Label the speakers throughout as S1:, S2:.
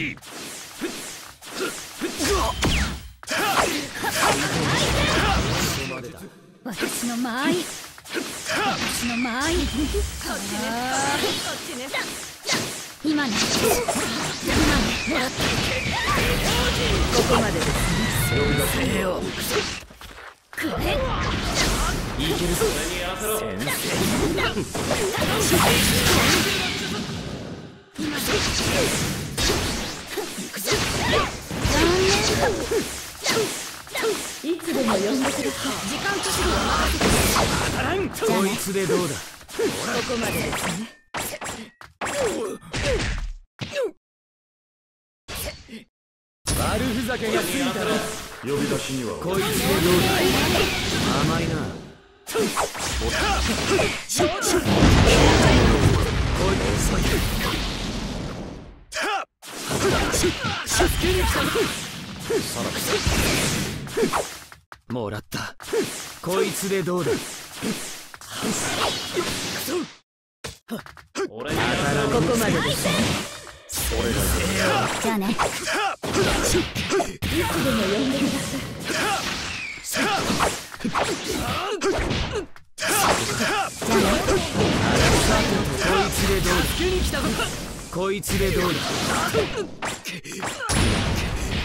S1: し。
S2: 私の間合い。私の間合い。今ね今ねここまでですねよくれ
S1: いけるぞ先
S2: 今でも呼んでください時間とするは任せてこいつでどうだここまでですね
S1: 悪ふざけがついたら
S3: 呼び出しには
S1: こいつでどうだ甘いなこいつ助けに来たぞもらった。こいつでどうだ？俺こ
S2: こまでです俺がじゃあね。いつでも呼んでくだ？さい
S1: こいつでどうだ？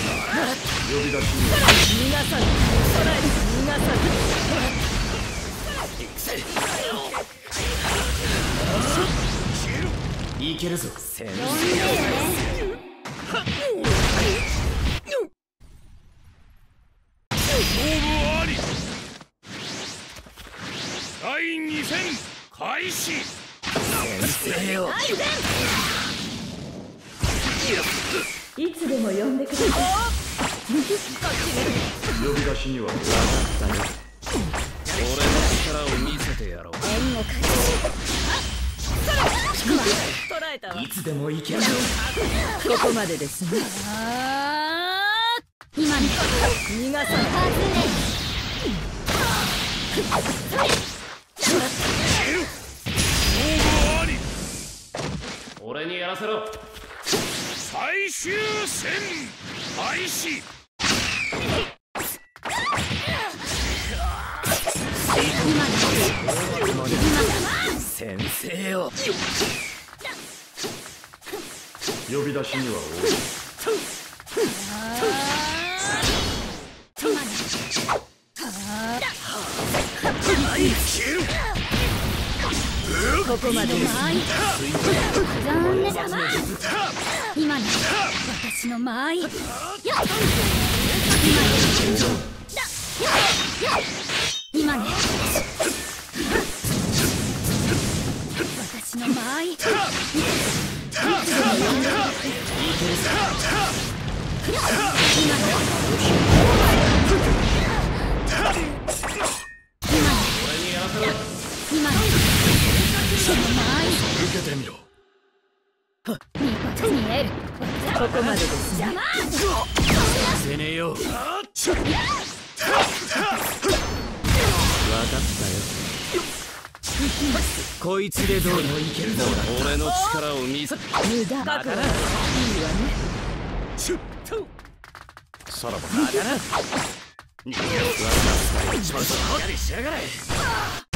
S2: 呼
S3: び出しに
S2: 逃がさぬ空へ逃がさ
S1: いけるぞ先生
S3: 第2戦開始
S2: いつでも呼んでください。
S3: 呼び出しには分かったよ
S1: 俺の力を見せてやろう。
S2: 縁を返し捉えたわ
S1: いつでもいける。ぞ
S2: ここまでですね。今に逃がさない。
S1: 俺にやらせろ
S3: 最終戦開始。
S1: 先生よ
S3: 呼び出しには
S2: ここまで残念今ね私の間合い。今の今のここまでです。邪魔。
S1: せねえよ分かったよ。こいつでどうもいけるぞ俺の力を見せ
S2: 無駄だからいいわね
S3: さらば。
S1: だな逃げろ一番しやがれ